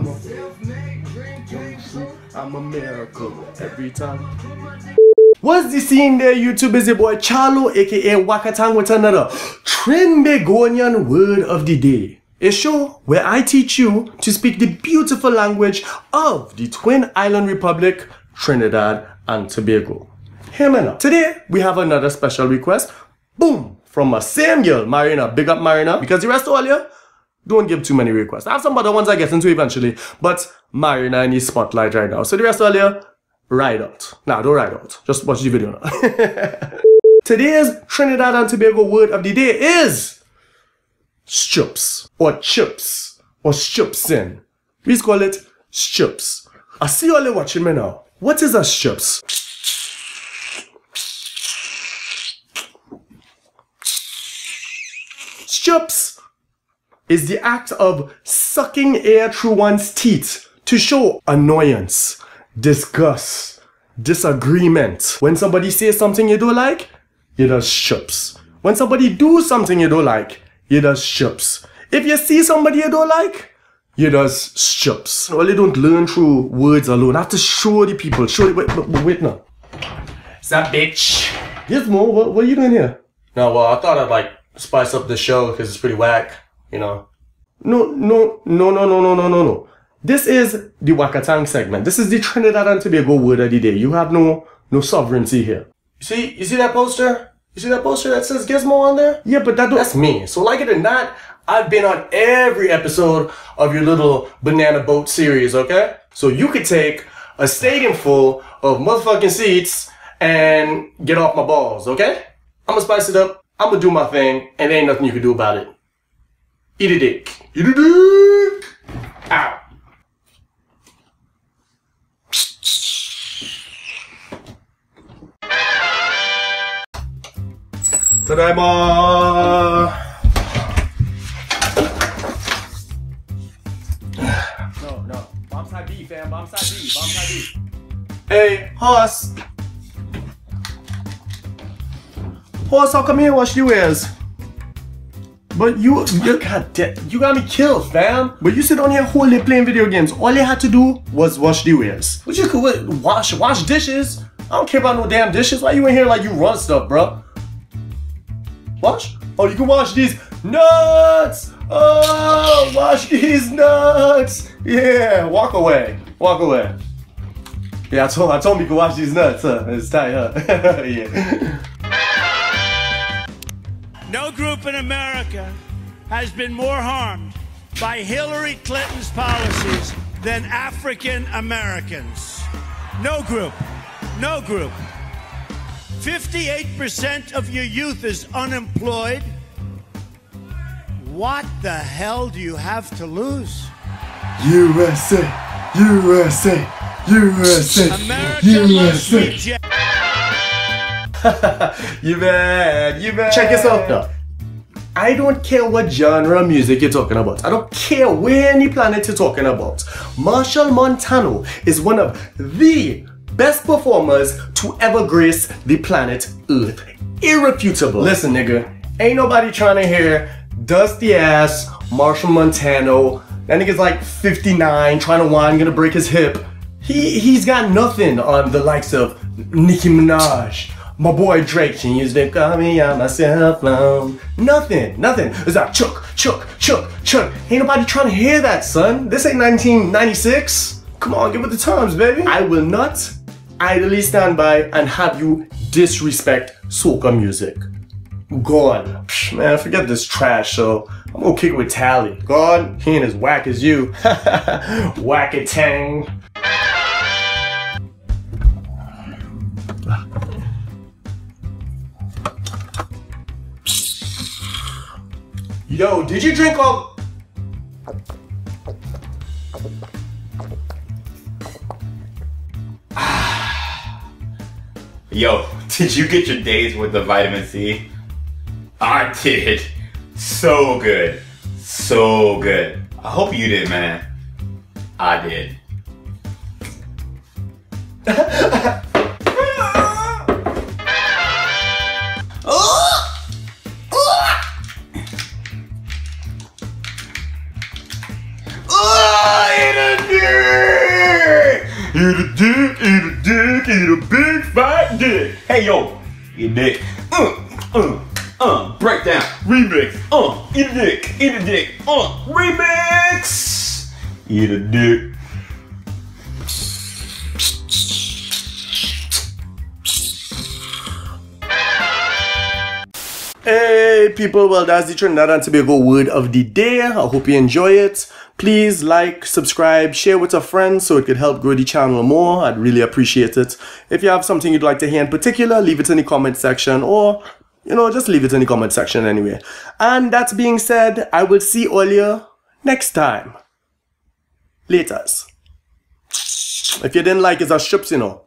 I'm a, I'm a miracle every time. What's the scene there, YouTube? Is your boy Charlo, aka Wakatang, with another Trinbagonian word of the day. A show where I teach you to speak the beautiful language of the Twin Island Republic, Trinidad and Tobago. Me now. Today, we have another special request. Boom! From a same girl, Marina. Big up Marina. Because the rest of all you, don't give too many requests. I have some other ones I get into eventually. But Marina in the spotlight right now. So the rest of you, ride out. Nah, don't ride out. Just watch the video now. Today's Trinidad and Tobago word of the day is steups or chips or steupsin. We call it steups. I see you all watching me now. What is a steups? Steups is the act of sucking air through one's teeth to show annoyance, disgust, disagreement. When somebody says something you don't like, you just shups. When somebody do something you don't like, you just shups. If you see somebody you don't like, you just shups. Well, you don't learn through words alone. I have to show the people. Show the, wait, wait, wait now. It's that bitch. Gizmo, what, what are you doing here? No, well, I thought I'd like spice up the show because it's pretty whack, you know. No, no, no, no, no, no, no, no, no. This is the Wakatang segment. This is the Trinidad and Tobago word of the day. You have no, no sovereignty here. You see, you see that poster? You see that poster that says Gizmo on there? Yeah, but that That's me. So like it or not, I've been on every episode of your little banana boat series, okay? So you could take a stadium full of motherfucking seats and get off my balls, okay? I'm gonna spice it up. I'm gonna do my thing, and there ain't nothing you can do about it. Eat a dick. Eat a dick. Ow. Tadaima! No, no. Bomb side B, fam. Bomb side B. Bomb side B. Hey, horse! Horse, how come here wash your ears? But you, you, God damn, you got me killed, fam. but you sit on here whole day playing video games. All you had to do was wash the ears. What you could what, wash wash dishes? I don't care about no damn dishes. Why you in here like you run stuff, bro? Wash? Oh, you can wash these nuts. Oh, wash these nuts. Yeah, walk away. Walk away. Yeah, I told I told him you could wash these nuts. Huh? It's tight, huh? yeah. No group in America has been more harmed by Hillary Clinton's policies than African Americans. No group. No group. 58% of your youth is unemployed. What the hell do you have to lose? USA, USA, USA, America USA. you bad. You bad. Check yourself now. I don't care what genre of music you're talking about. I don't care where any planet you're talking about. Machel Montano is one of the best performers to ever grace the planet Earth. Irrefutable. Listen, nigga, ain't nobody trying to hear dusty ass Machel Montano. That nigga's like 59, trying to whine, gonna break his hip. He he's got nothing on the likes of Nicki Minaj. My boy Drake, she used to call me on my cell phone. Nothing, nothing. It's like chuck, chuck, chuck, chuck. Ain't nobody trying to hear that, son. This ain't 1996. Come on, give it the times, baby. I will not idly stand by and have you disrespect soca music. God, Psh, man, forget this trash show. I'm gonna kick it with Talley. God, he ain't as whack as you. Whack Yo, did you drink all? Yo, did you get your days with the vitamin C? I did. So good. So good. I hope you did, man. I did. Eat a dick, eat a dick, eat a big fat dick. Hey yo, eat a dick. Uh, uh, uh, breakdown, remix. Uh, eat a dick, eat a dick. Uh, remix. Eat a dick. Hey people, well that's the Trinidad and Tobago word of the day. I hope you enjoy it. Please like, subscribe, share with a friend so it could help grow the channel more. I'd really appreciate it. If you have something you'd like to hear in particular, leave it in the comment section or, you know, just leave it in the comment section anyway. And that being said, I will see all you next time. Laters. If you didn't like it, strips, you know.